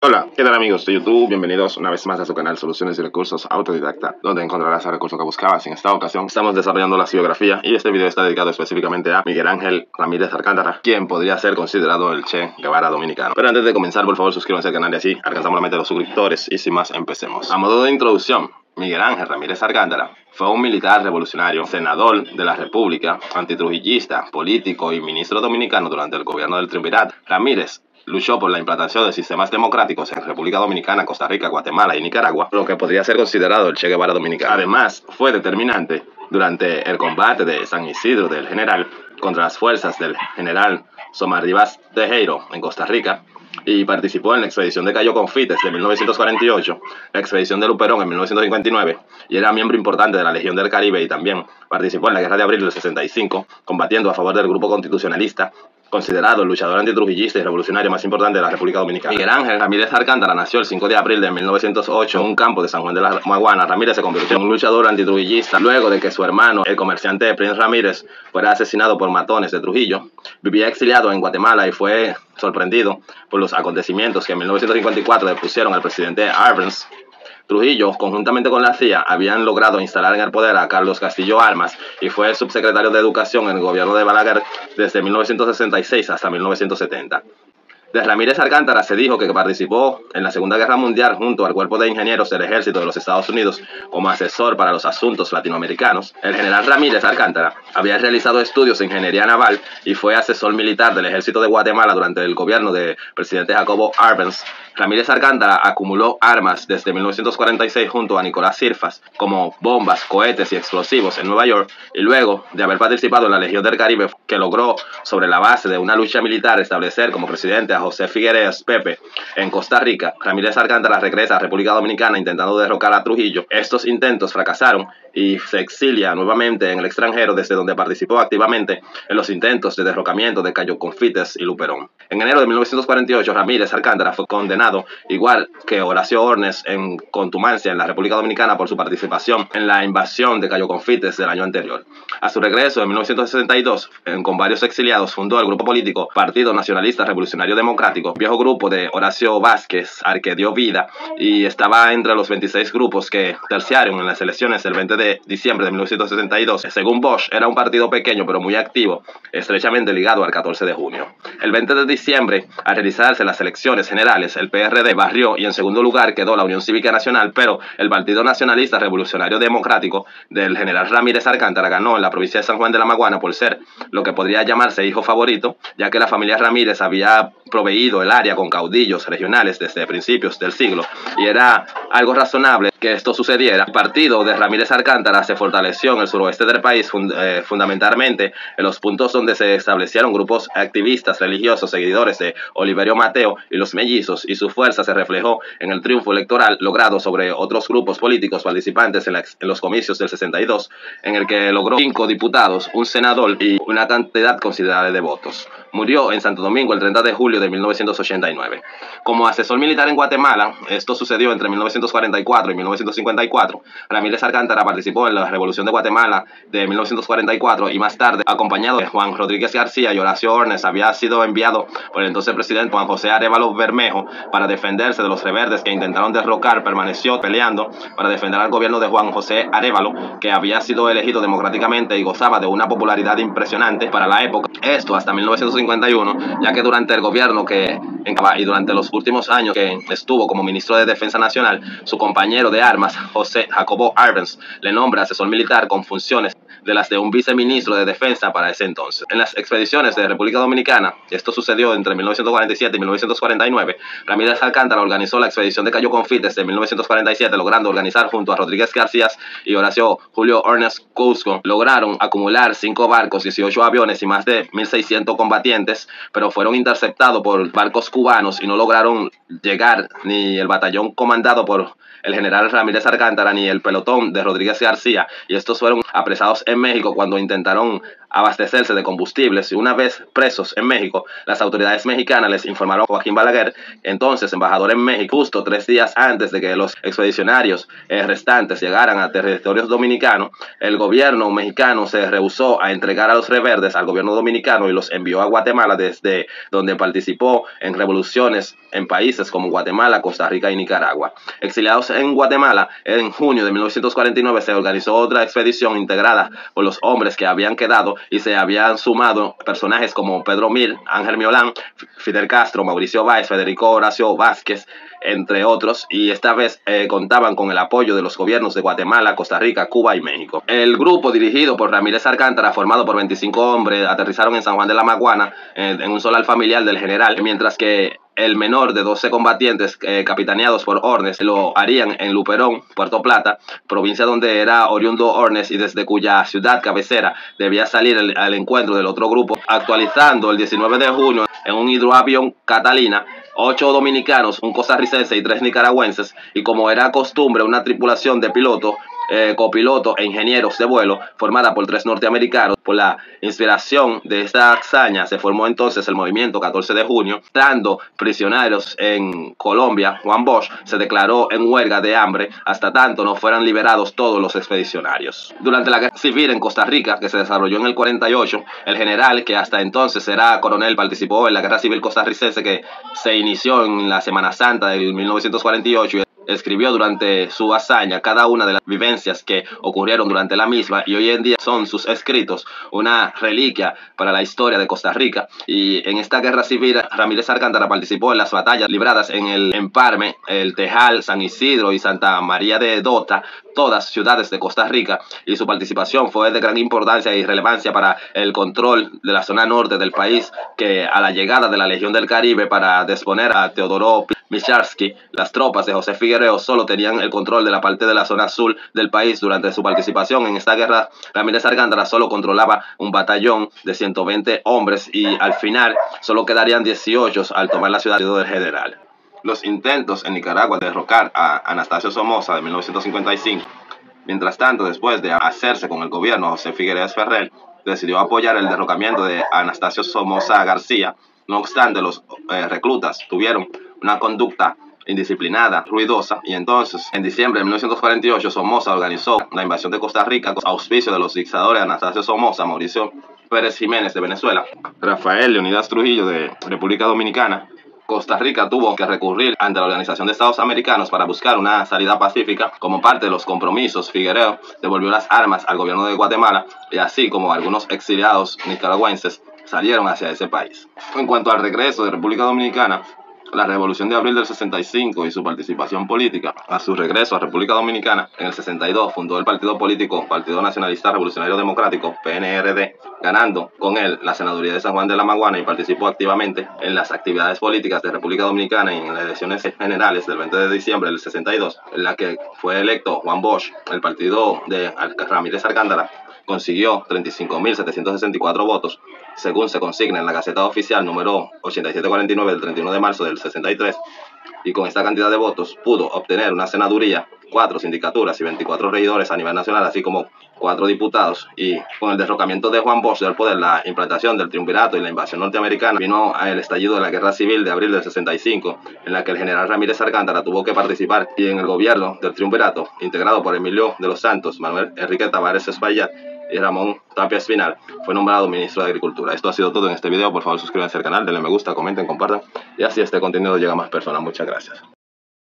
Hola, ¿qué tal amigos de YouTube? Bienvenidos una vez más a su canal Soluciones y Recursos Autodidacta, donde encontrarás el recurso que buscabas. En esta ocasión estamos desarrollando la biografía y este video está dedicado específicamente a Miguel Ángel Ramírez Alcántara, quien podría ser considerado el Che Guevara dominicano. Pero antes de comenzar, por favor suscríbanse al canal y así alcanzamos la meta de los suscriptores y sin más empecemos. A modo de introducción, Miguel Ángel Ramírez Alcántara fue un militar revolucionario, senador de la República, antitrujillista, político y ministro dominicano durante el gobierno del Triunvirato. Ramírez luchó por la implantación de sistemas democráticos en República Dominicana, Costa Rica, Guatemala y Nicaragua, lo que podría ser considerado el Che Guevara dominicano. Además, fue determinante durante el combate de San Isidro del General contra las fuerzas del general Somarribas Tejero en Costa Rica y participó en la expedición de Cayo Confites de 1948, la expedición de Luperón en 1959 y era miembro importante de la Legión del Caribe y también participó en la Guerra de Abril del 65, combatiendo a favor del grupo constitucionalista considerado el luchador antitrujillista y revolucionario más importante de la República Dominicana. Miguel Ángel Ramírez Alcántara nació el 5 de abril de 1908 en un campo de San Juan de la Maguana. Ramírez se convirtió en un luchador antitrujillista luego de que su hermano, el comerciante Prince Ramírez, fuera asesinado por matones de Trujillo. Vivía exiliado en Guatemala y fue sorprendido por los acontecimientos que en 1954 depusieron al presidente Arbenz Trujillo, conjuntamente con la CIA, habían logrado instalar en el poder a Carlos Castillo Armas y fue subsecretario de Educación en el gobierno de Balaguer desde 1966 hasta 1970. De Ramírez Alcántara se dijo que participó en la Segunda Guerra Mundial junto al Cuerpo de Ingenieros del Ejército de los Estados Unidos como asesor para los asuntos latinoamericanos. El general Ramírez Alcántara había realizado estudios en ingeniería naval y fue asesor militar del Ejército de Guatemala durante el gobierno del presidente Jacobo Arbenz Ramírez Alcántara acumuló armas desde 1946 junto a Nicolás Sirfas, como bombas, cohetes y explosivos en Nueva York, y luego de haber participado en la Legión del Caribe, que logró, sobre la base de una lucha militar, establecer como presidente a José Figueres Pepe en Costa Rica, Ramírez Alcántara regresa a República Dominicana intentando derrocar a Trujillo. Estos intentos fracasaron y se exilia nuevamente en el extranjero desde donde participó activamente en los intentos de derrocamiento de Cayo Confites y Luperón. En enero de 1948, Ramírez Alcántara fue condenado, igual que Horacio Ornes, en contumacia en la República Dominicana por su participación en la invasión de Cayo Confites del año anterior. A su regreso en 1962, con varios exiliados, fundó el grupo político Partido Nacionalista Revolucionario Democrático, viejo grupo de Horacio Vázquez, al que dio vida y estaba entre los 26 grupos que terciaron en las elecciones del 20 de diciembre de 1962. Según Bosch, era un partido pequeño pero muy activo, estrechamente ligado al 14 de junio. El 20 de diciembre, al realizarse las elecciones generales, el PRD barrió y en segundo lugar quedó la Unión Cívica Nacional, pero el Partido Nacionalista Revolucionario Democrático del general Ramírez Alcántara ganó en la provincia de San Juan de la Maguana por ser lo que podría llamarse hijo favorito, ya que la familia Ramírez había proveído el área con caudillos regionales desde principios del siglo y era algo razonable que esto sucediera. El partido de Ramírez Alcántara se fortaleció en el suroeste del país eh, fundamentalmente en los puntos donde se establecieron grupos activistas religiosos seguidores de Oliverio Mateo y los mellizos y su fuerza se reflejó en el triunfo electoral logrado sobre otros grupos políticos participantes en, en los comicios del 62 en el que logró cinco diputados, un senador y una cantidad considerable de votos. Murió en Santo Domingo el 30 de julio de 1989. Como asesor militar en Guatemala, esto sucedió entre 1944 y 1954. Ramírez Alcántara participó en la Revolución de Guatemala de 1944 y más tarde, acompañado de Juan Rodríguez García y Horacio Ornes, había sido enviado por el entonces presidente Juan José Arevalo Bermejo para defenderse de los rebeldes que intentaron derrocar. Permaneció peleando para defender al gobierno de Juan José Arevalo, que había sido elegido democráticamente y gozaba de una popularidad impresionante para la época. Esto hasta 1951, ya que durante el gobierno que y durante los últimos años que estuvo como ministro de Defensa Nacional, su compañero de armas, José Jacobo Arbenz, le nombra asesor militar con funciones de las de un viceministro de Defensa para ese entonces. En las expediciones de República Dominicana, esto sucedió entre 1947 y 1949, Ramírez Alcántara organizó la expedición de Cayo Confites de 1947, logrando organizar junto a Rodríguez García y Horacio Julio Ernest Cusco, lograron acumular cinco barcos, 18 aviones y más de 1.600 combatientes, pero fueron interceptados por barcos cubanos y no lograron llegar ni el batallón comandado por el general Ramírez Alcántara ni el pelotón de Rodríguez García y estos fueron apresados en México cuando intentaron abastecerse de combustibles y una vez presos en México, las autoridades mexicanas les informaron a Joaquín Balaguer, entonces embajador en México, justo tres días antes de que los expedicionarios eh, restantes llegaran a territorios dominicanos, el gobierno mexicano se rehusó a entregar a los reverdes al gobierno dominicano y los envió a Guatemala desde donde participó en revoluciones en países como Guatemala, Costa Rica y Nicaragua. Exiliados en Guatemala, en junio de 1949 se organizó otra expedición integrada por los hombres que habían quedado y se habían sumado personajes como Pedro Mil, Ángel Miolán, Fidel Castro, Mauricio Báez, Federico Horacio Vázquez, entre otros, y esta vez eh, contaban con el apoyo de los gobiernos de Guatemala, Costa Rica, Cuba y México. El grupo dirigido por Ramírez Alcántara, formado por 25 hombres, aterrizaron en San Juan de la Maguana en un solar familiar del general, mientras que el menor de 12 combatientes eh, capitaneados por Ornes lo harían en Luperón, Puerto Plata, provincia donde era oriundo Ornes y desde cuya ciudad cabecera debía salir al encuentro del otro grupo, actualizando el 19 de junio en un hidroavión Catalina ocho dominicanos, un costarricense y tres nicaragüenses, y como era costumbre, una tripulación de pilotos eh, copilotos e ingenieros de vuelo formada por tres norteamericanos. Por la inspiración de esta hazaña se formó entonces el movimiento 14 de junio, dando prisioneros en Colombia. Juan Bosch se declaró en huelga de hambre hasta tanto no fueran liberados todos los expedicionarios. Durante la guerra civil en Costa Rica, que se desarrolló en el 48, el general, que hasta entonces era coronel, participó en la guerra civil costarricense que se inició en la Semana Santa de 1948 escribió durante su hazaña cada una de las vivencias que ocurrieron durante la misma y hoy en día son sus escritos una reliquia para la historia de Costa Rica. Y en esta guerra civil, Ramírez Alcántara participó en las batallas libradas en el Emparme, el Tejal, San Isidro y Santa María de Dota, todas ciudades de Costa Rica, y su participación fue de gran importancia y relevancia para el control de la zona norte del país, que a la llegada de la Legión del Caribe para disponer a Teodoro Michalski, las tropas de José Figuereo solo tenían el control de la parte de la zona sur del país durante su participación en esta guerra. Ramírez Argándara solo controlaba un batallón de 120 hombres y al final solo quedarían 18 al tomar la ciudad del general. Los intentos en Nicaragua de derrocar a Anastasio Somoza de 1955. Mientras tanto, después de hacerse con el gobierno, José Figueres Ferrer decidió apoyar el derrocamiento de Anastasio Somoza García. No obstante, los eh, reclutas tuvieron una conducta indisciplinada, ruidosa, y entonces en diciembre de 1948 Somoza organizó la invasión de Costa Rica con auspicio de los dictadores Anastasio Somoza, Mauricio Pérez Jiménez de Venezuela, Rafael Leonidas Trujillo de República Dominicana. Costa Rica tuvo que recurrir ante la Organización de Estados Americanos para buscar una salida pacífica. Como parte de los compromisos, Figueroa devolvió las armas al gobierno de Guatemala y así como algunos exiliados nicaragüenses salieron hacia ese país. En cuanto al regreso de República Dominicana, la Revolución de Abril del 65 y su participación política. A su regreso a República Dominicana, en el 62 fundó el partido político Partido Nacionalista Revolucionario Democrático, PNRD, ganando con él la senaduría de San Juan de la Maguana y participó activamente en las actividades políticas de República Dominicana y en las elecciones generales del 20 de diciembre del 62, en la que fue electo Juan Bosch, el partido de Ramírez Argándara, consiguió 35.764 votos, según se consigna en la Gaceta Oficial número 8749 del 31 de marzo del 63, y con esta cantidad de votos pudo obtener una senaduría, cuatro sindicaturas y 24 regidores a nivel nacional, así como cuatro diputados. Y con el derrocamiento de Juan Bosch del poder, la implantación del triunvirato y la invasión norteamericana, vino el estallido de la guerra civil de abril del 65, en la que el general Ramírez Alcántara tuvo que participar, y en el gobierno del triunvirato, integrado por Emilio de los Santos, Manuel Enrique Tavares Espaillat, y Ramón Tapia Espinal fue nombrado ministro de Agricultura. Esto ha sido todo en este video. Por favor, suscríbanse al canal, denle me gusta, comenten, compartan y así este contenido llega a más personas. Muchas gracias.